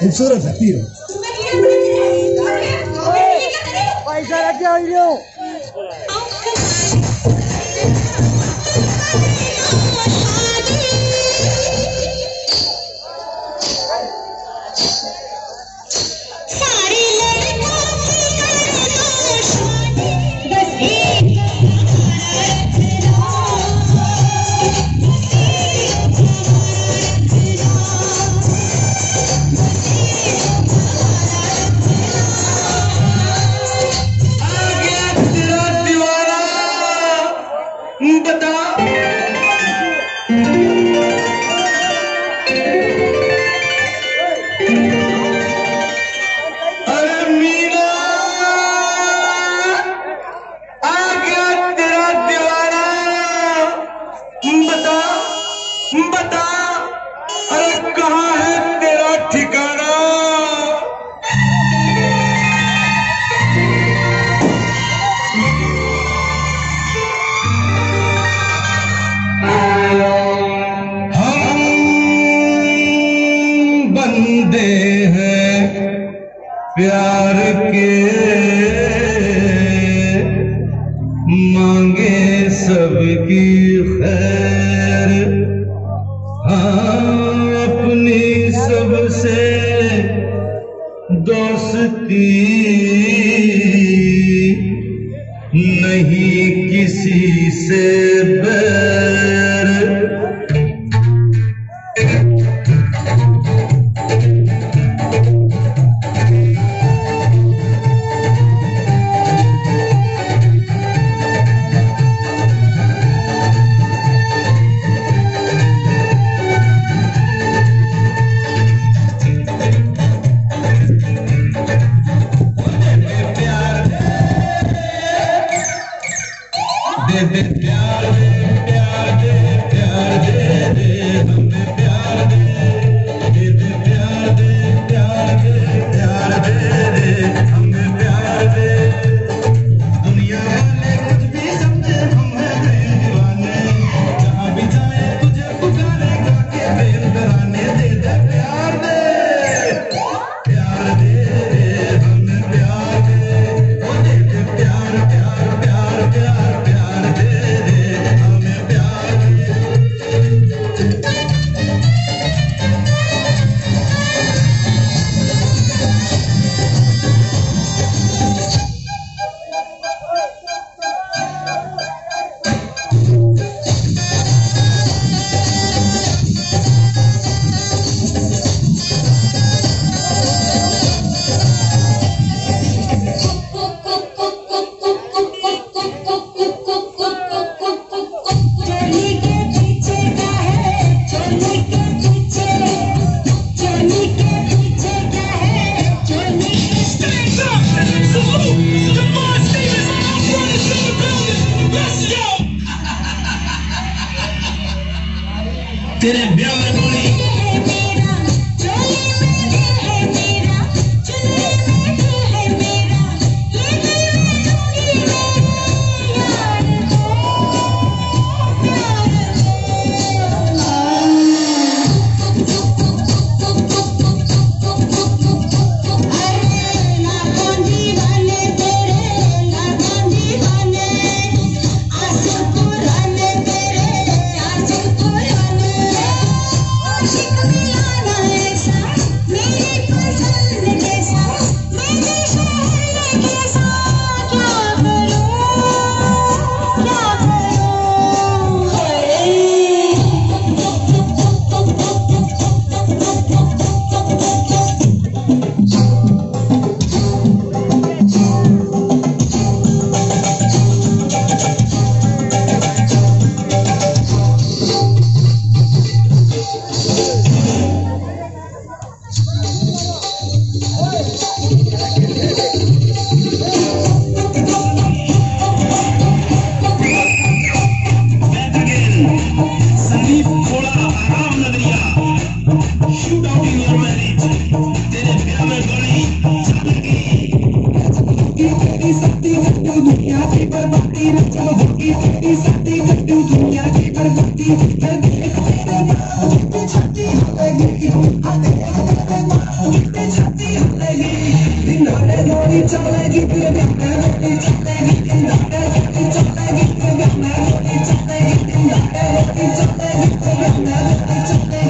en Sura Zafiro. मांगे सबकी खैर। हाँ अपनी सबसे दोस्ती नहीं किसी से बैर। तेरे ब्याह में बोली छाती छाती कर दूँ दुनिया की बर्बादी। कर दे तेरे नाम छाती हाँ, छाती हलेगी हले तेरे नाम छाती छाती हलेगी दिनारे दौड़ी चलेगी, फिर गाना रोटी चलेगी। दिनारे रोटी चलेगी, फिर गाना रोटी चलेगी। दिनारे रोटी चलेगी, फिर गाना रोटी चलेगी।